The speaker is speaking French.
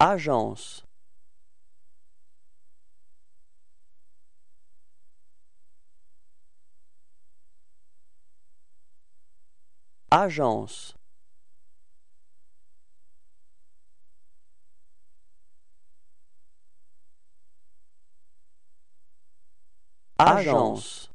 Agence. Agence. Agence.